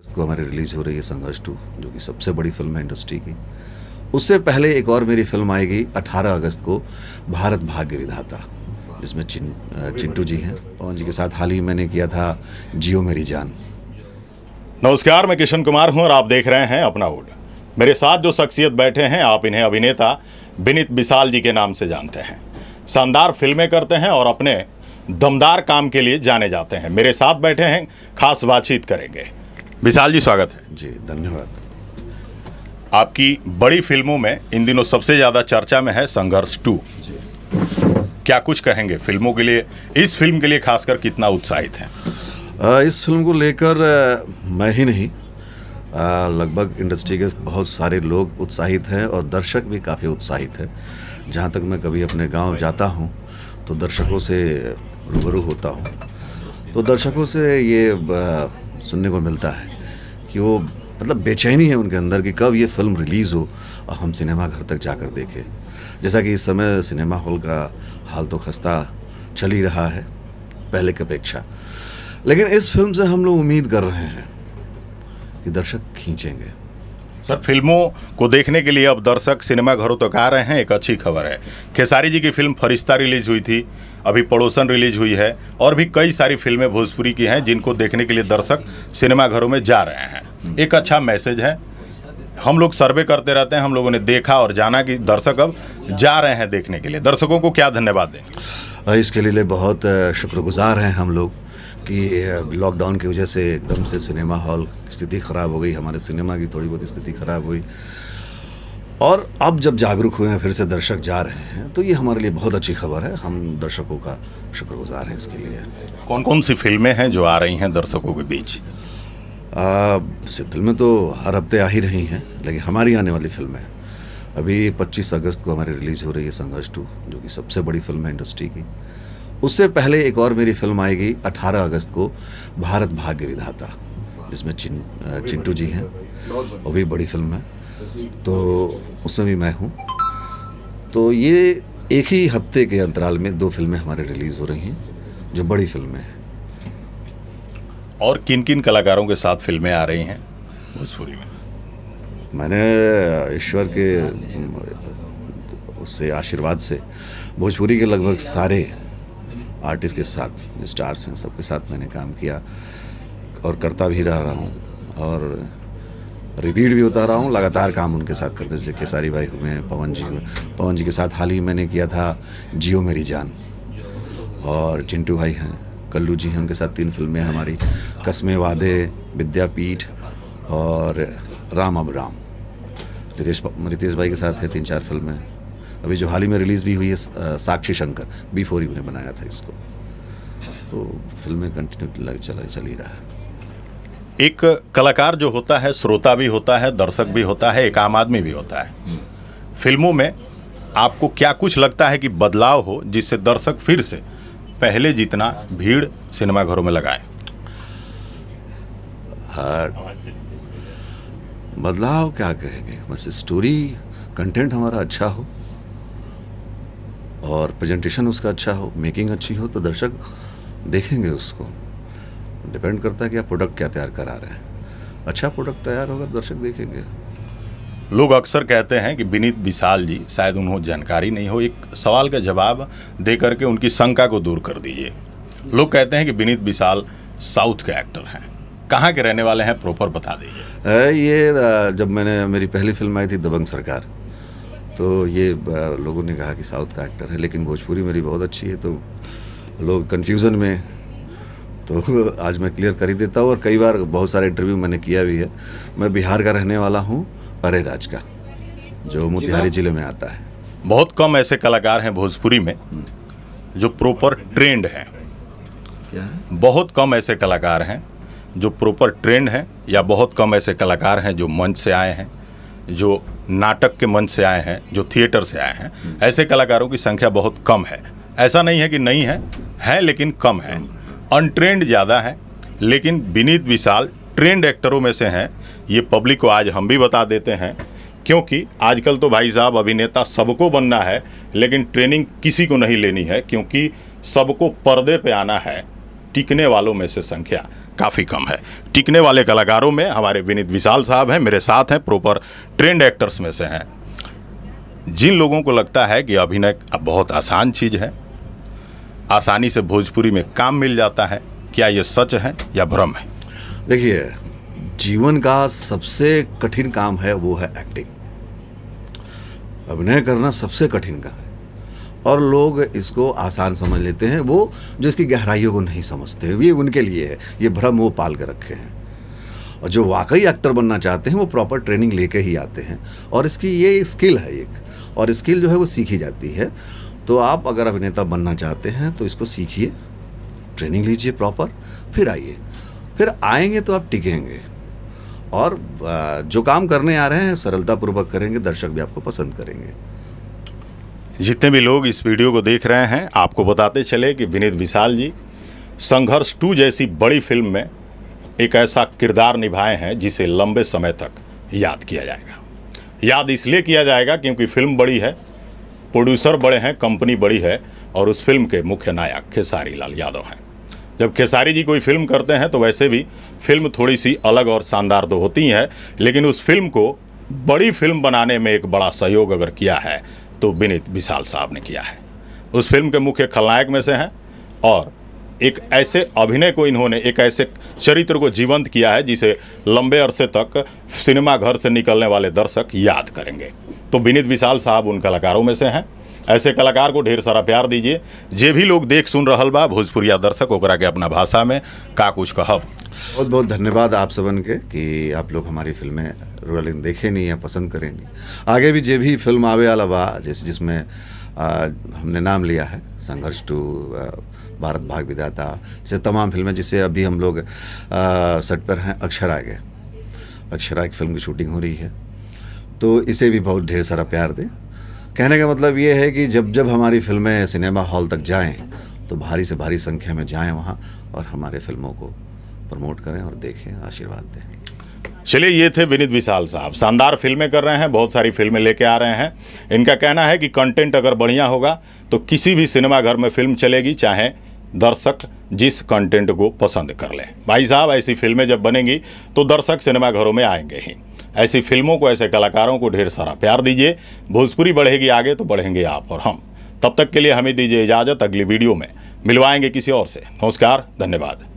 अगस्त को हमारी रिलीज़ हो रही है संघर्ष टू, जो कि सबसे बड़ी फ़िल्म है इंडस्ट्री की। उससे पहले एक और मेरी फ़िल्म आएगी 18 अगस्त को, भारत भाग्य विधाता, जिसमें चिन चिंटू जी हैं। पवन जी के साथ हाल ही मैंने किया था जियो मेरी जान। नमस्कार, मैं किशन कुमार हूँ और आप देख रहे हैं अपना वुड मेरे साथ जो शख्सियत बैठे हैं, आप इन्हें अभिनेता विनीत विशाल जी के नाम से जानते हैं। शानदार फ़िल्में करते हैं और अपने दमदार काम के लिए जाने जाते हैं। मेरे साथ बैठे हैं, खास बातचीत करेंगे। विशाल जी स्वागत है। जी धन्यवाद। आपकी बड़ी फ़िल्मों में इन दिनों सबसे ज़्यादा चर्चा में है संघर्ष टू। क्या कुछ कहेंगे फ़िल्मों के लिए इस फ़िल्म के लिए खासकर कितना उत्साहित हैं? इस फ़िल्म को लेकर मैं ही नहीं। लगभग इंडस्ट्री के बहुत सारे लोग उत्साहित हैं और दर्शक भी काफ़ी उत्साहित हैं। जहाँ तक मैं कभी अपने गाँव जाता हूँ तो दर्शकों से रूबरू होता हूँ। तो दर्शकों से ये सुनने को मिलता है। कि वो मतलब बेचैनी है उनके अंदर कि कब ये फ़िल्म रिलीज़ हो और हम सिनेमा घर तक जाकर देखें। जैसा कि इस समय सिनेमा हॉल का हाल तो खस्ता चल ही रहा है, पहले की अपेक्षा। लेकिन इस फ़िल्म से हम लोग उम्मीद कर रहे हैं कि दर्शक खींचेंगे। सर, फ़िल्मों को देखने के लिए अब दर्शक सिनेमा घरों तक आ रहे हैं, एक अच्छी खबर है। खेसारी जी की फ़िल्म फरिश्ता रिलीज़ हुई थी, अभी पड़ोसन रिलीज़ हुई है, और भी कई सारी फ़िल्में भोजपुरी की हैं, जिनको देखने के लिए दर्शक सिनेमा घरों में जा रहे हैं। एक अच्छा मैसेज है, हम लोग सर्वे करते रहते हैं, हम लोगों ने देखा और जाना कि दर्शक अब जा रहे हैं देखने के लिए। दर्शकों को क्या धन्यवाद दें? इसके लिए बहुत शुक्रगुजार हैं हम लोग कि लॉकडाउन की वजह से एकदम से सिनेमा हॉल की स्थिति ख़राब हो गई हमारे सिनेमा की थोड़ी बहुत स्थिति ख़राब हुई। और अब जब जागरूक हुए हैं फिर से दर्शक जा रहे हैं तो ये हमारे लिए बहुत अच्छी खबर है। हम दर्शकों का शुक्रगुजार हैं इसके लिए। कौन कौन सी फ़िल्में हैं जो आ रही हैं दर्शकों के बीच? फ़िल्में तो हर हफ़्ते आ ही रही हैं लेकिन हमारी आने वाली फ़िल्में अभी 25 अगस्त को हमारी रिलीज़ हो रही है संघर्ष टू जो कि सबसे बड़ी फ़िल्म है इंडस्ट्री की। उससे पहले एक और मेरी फ़िल्म आएगी 18 अगस्त को भारत भाग्य विधाता जिसमें चिन चिंटू जी हैं। वो भी बड़ी फ़िल्म है। तो उसमें भी मैं हूँ। तो ये एक ही हफ़्ते के अंतराल में दो फ़िल्में हमारे रिलीज़ हो रही हैं जो बड़ी फ़िल्में हैं। और किन किन कलाकारों के साथ फ़िल्में आ रही हैं? भोजपुरी में। मैंने ईश्वर के, उससे, आशीर्वाद से भोजपुरी के लगभग सारे आर्टिस्ट के साथ स्टार्स हैं, सबके साथ मैंने काम किया और करता भी रह रहा हूँ और रिपीट भी होता रहा हूँ, लगातार काम उनके साथ करते जैसे खेसारी भाई हुए पवन जी हुए पवन जी के साथ हाल ही मैंने किया था जियो मेरी जान और चिंटू भाई हैं, कल्लू जी हैं, उनके साथ तीन फ़िल्में हमारी, कस्मे वादे, विद्यापीठ और राम अब राम। रितेश रितेश भाई के साथ है तीन चार फ़िल्में। अभी जो हाल ही में रिलीज़ भी हुई है साक्षी शंकर। बी फोर ने बनाया था इसको। तो फ़िल्में कंटिन्यू लग चला चल ही रहा है। एक कलाकार जो होता है श्रोता भी होता है दर्शक भी होता है एक आम आदमी भी होता है। फ़िल्मों में आपको क्या कुछ लगता है कि बदलाव हो जिससे दर्शक फिर से पहले जितना भीड़ सिनेमाघरों में लगाए? हाँ बदलाव क्या कहेंगे? बस स्टोरी कंटेंट हमारा अच्छा हो। और प्रेजेंटेशन उसका अच्छा हो मेकिंग अच्छी हो तो दर्शक देखेंगे उसको। डिपेंड करता है कि आप प्रोडक्ट क्या तैयार करा रहे हैं। अच्छा प्रोडक्ट तैयार होगा, दर्शक देखेंगे। लोग अक्सर कहते हैं कि विनीत विशाल जी, शायद उन्होंने जानकारी नहीं हो, एक सवाल का जवाब दे करके उनकी शंका को दूर कर दीजिए। लोग कहते हैं कि विनीत विशाल साउथ के एक्टर हैं। कहाँ के रहने वाले हैं? प्रॉपर बता दीजिए। ये जब मैंने मेरी पहली फ़िल्म आई थी दबंग सरकार तो ये लोगों ने कहा कि साउथ का एक्टर है लेकिन भोजपुरी मेरी बहुत अच्छी है तो लोग कन्फ्यूज़न में तो आज मैं क्लियर कर ही देता हूँ और कई बार बहुत सारे इंटरव्यू मैंने किया भी है। मैं बिहार का रहने वाला हूँ अरे राज का जो मोतिहारी ज़िले में आता है। बहुत कम ऐसे कलाकार हैं भोजपुरी में जो प्रॉपर ट्रेंड हैं। बहुत कम ऐसे कलाकार हैं जो प्रॉपर ट्रेंड हैं या बहुत कम ऐसे कलाकार हैं जो मंच से आए हैं जो नाटक के मंच से आए हैं जो थिएटर से आए हैं ऐसे कलाकारों की संख्या बहुत कम है। ऐसा नहीं है कि नहीं है है लेकिन कम है। अनट्रेंड ज़्यादा है लेकिन विनीत विशाल ट्रेंड एक्टरों में से हैं। ये पब्लिक को आज हम भी बता देते हैं क्योंकि आजकल तो भाई साहब अभिनेता सबको बनना है लेकिन ट्रेनिंग किसी को नहीं लेनी है क्योंकि सबको पर्दे पे आना है टिकने वालों में से संख्या। काफ़ी कम है। टिकने वाले कलाकारों में हमारे विनीत विशाल साहब हैं, मेरे साथ हैं प्रॉपर ट्रेंड एक्टर्स में से हैं। जिन लोगों को लगता है कि अभिनय अब बहुत आसान चीज़ है, आसानी से भोजपुरी में काम मिल जाता है, क्या ये सच है या भ्रम है? देखिए, जीवन का सबसे कठिन काम है वो है एक्टिंग अभिनय करना सबसे कठिन काम है। और लोग इसको आसान समझ लेते हैं। वो जो इसकी गहराइयों को नहीं समझते ये उनके लिए है। ये भ्रम वो पाल कर रखे हैं। और जो वाकई एक्टर बनना चाहते हैं, वो प्रॉपर ट्रेनिंग लेके ही आते हैं। और इसकी ये स्किल है एक। और स्किल जो है, वो सीखी जाती है। तो आप अगर अभिनेता बनना चाहते हैं तो इसको सीखिए। ट्रेनिंग लीजिए प्रॉपर, फिर आइए। फिर आएँगे तो आप टिकेंगे। और जो काम करने आ रहे हैं, सरलतापूर्वक करेंगे, दर्शक भी आपको पसंद करेंगे। जितने भी लोग इस वीडियो को देख रहे हैं, आपको बताते चले कि विनीत विशाल जी संघर्ष टू जैसी बड़ी फ़िल्म में एक ऐसा किरदार निभाए हैं जिसे लंबे समय तक याद किया जाएगा। याद इसलिए किया जाएगा क्योंकि फ़िल्म बड़ी है, प्रोड्यूसर बड़े हैं, कंपनी बड़ी है और उस फ़िल्म के मुख्य नायक खेसारी लाल यादव हैं। जब खेसारी जी कोई फ़िल्म करते हैं तो वैसे भी फ़िल्म थोड़ी सी अलग और शानदार तो होती है, लेकिन उस फ़िल्म को बड़ी फ़िल्म बनाने में एक बड़ा सहयोग अगर किया है तो विनीत विशाल साहब ने किया है। उस फ़िल्म के मुख्य खलनायक में से हैं और एक ऐसे अभिनय को इन्होंने, एक ऐसे चरित्र को जीवंत किया है जिसे लंबे अरसे तक सिनेमाघर से निकलने वाले दर्शक याद करेंगे। तो विनीत विशाल साहब उन कलाकारों में से हैं। ऐसे कलाकार को ढेर सारा प्यार दीजिए। जे भी लोग देख सुन रहल बा, भोजपुरिया दर्शक ओकरा के अपना भाषा में का कुछ कहब। बहुत बहुत धन्यवाद आप सबन के कि आप लोग हमारी फ़िल्में रूरल देखे नहीं या पसंद करें नहीं। आगे भी जे भी फ़िल्म आवे वाला बा, जैसे जिसमें हमने नाम लिया है, संघर्ष टू भारत भाग विधाता, जैसे तमाम फ़िल्में जिसे अभी हम लोग सेट पर हैं, अक्षरा के अक्षरा की फ़िल्म की शूटिंग हो रही है। तो इसे भी बहुत ढेर सारा प्यार दें। कहने का मतलब ये है कि जब जब हमारी फ़िल्में सिनेमा हॉल तक जाएँ तो भारी से भारी संख्या में जाएँ वहाँ और हमारे फ़िल्मों को प्रमोट करें और देखें, आशीर्वाद दें। चलिए, ये थे विनीत विशाल साहब। शानदार फ़िल्में कर रहे हैं, बहुत सारी फ़िल्में लेके आ रहे हैं। इनका कहना है कि कंटेंट अगर बढ़िया होगा तो किसी भी सिनेमाघर में फ़िल्म चलेगी, चाहे दर्शक जिस कंटेंट को पसंद कर ले। भाई साहब, ऐसी फ़िल्में जब बनेंगी तो दर्शक सिनेमाघरों में आएँगे ही। ऐसी फ़िल्मों को, ऐसे कलाकारों को ढेर सारा प्यार दीजिए। भोजपुरी बढ़ेगी आगे तो बढ़ेंगे आप और हम। तब तक के लिए हमें दीजिए इजाज़त, अगली वीडियो में। मिलवाएँगे किसी और से। नमस्कार, धन्यवाद।